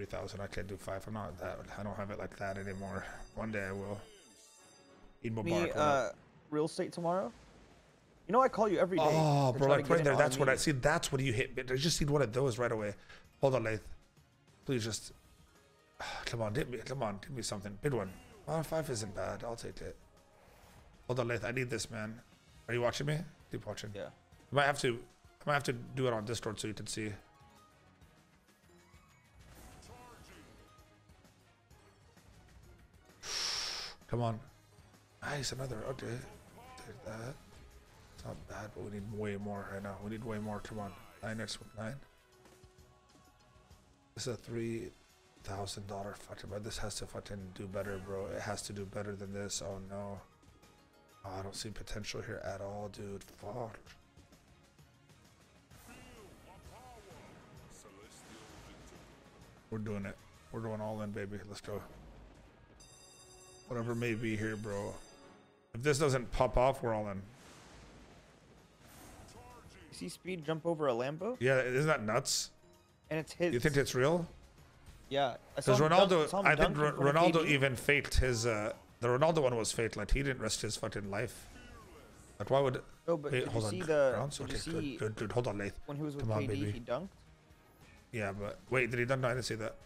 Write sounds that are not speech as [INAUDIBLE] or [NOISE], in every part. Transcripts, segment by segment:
three thousand. I can't do five. I'm not that. I don't have it like that anymore. One day I will. Eid Mubarak. Me, uh, real estate tomorrow. You know I call you every day. Oh, bro, like right there. That's what I see. That's what you hit. I just need one of those right away. Hold on, Lath. Please just. [SIGHS] Come on, hit me. Come on, give me something. Bid one. Five isn't bad. I'll take it. Hold on, Lath. I need this, man. Are you watching me? Keep watching. Yeah. I might have to. I might have to do it on Discord so you can see. Come on. Nice, another. Okay. That. It's not bad, but we need way more right now. We need way more. Come on. Nine X with nine. This is a three thousand dollar fucking but this has to fucking do better, bro. It has to do better than this. Oh no. Oh, I don't see potential here at all, dude. Fuck. We're doing it. We're going all in, baby. Let's go. Whatever may be here, bro. If this doesn't pop off, we're all in. You see Speed jump over a Lambo, Yeah, isn't that nuts? and it's his. You think it's real? Yeah. Because him dunk- Ronaldo, I think dunk in Ro- front of Ronaldo even faked his. Uh, the Ronaldo one was faked. Like he didn't risk his fucking life. Like why would? No, but Wait, hold you on. see the? Did Okay, you see good, good, good. Hold on, Lath. when he was with Come on, baby. he dunked? Yeah, but wait, did he dunk? No, I didn't see that.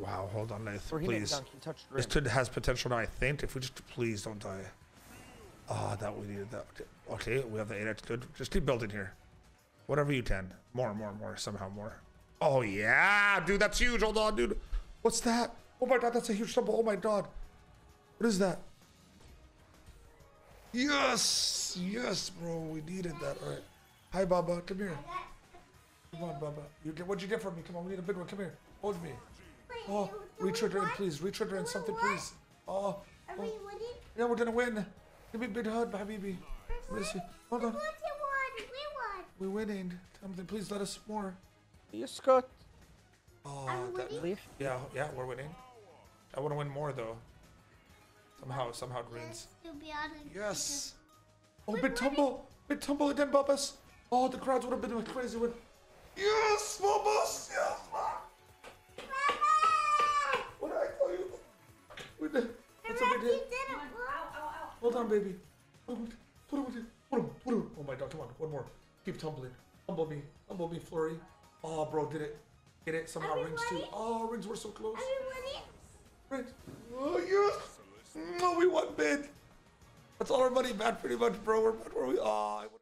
Wow, hold on, Lath. Or he didn't Please. dunk. He touched rim. This could has potential now. I think if we just please don't die. Ah, that we needed that. Okay, we have the 8x. Good. Just keep building here. Whatever you can. More, and more, and more. Somehow more. Oh yeah, dude, that's huge. Hold on, dude. What's that? Oh my god, that's a huge stumble. Oh my god. What is that? Yes, yes, bro. We needed that. All right. Hi, Baba. Come here. Come on, Baba. You get what'd you get from me? Come on, we need a big one. Come here. Hold me. Oh, re-trigger in, please. Re-trigger in something, please. Oh, Are oh. we winning? Yeah, we're gonna win. Give me a big hug, Habibi. Let me see. Hold on. What you won? We won. We're winning. Something, please let us more. You Scott. Oh, Are that, winning? Leaf. yeah, yeah, we're winning. I want to win more though. Somehow, somehow greens. To be honest. Yes. Oh, big tumble, big tumble again, Bubba's. Oh, the crowds would have been crazy with. Yes, Bubba's. Yes. It's a big You hit. did it. Hold on, baby. Put him, put him, put him, put him. Oh my god, come on, one more. Keep tumbling. Humble me, humble me, Flurry. Oh, bro, did it. Get it? Somehow rings too. Oh, rings were so close. Are we winning? Rings. Oh, yes. Oh, we won big. That's all our money back, pretty much, bro. We're back where we. Oh, I